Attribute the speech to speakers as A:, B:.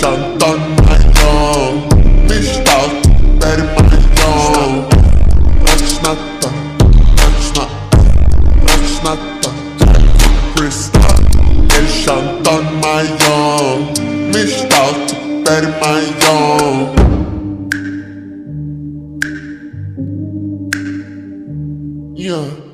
A: Santana, no Bitch, stop, better my no That's not the, that's not That's not the Freestyle, it's my no Bitch, stop, better mind, no Yeah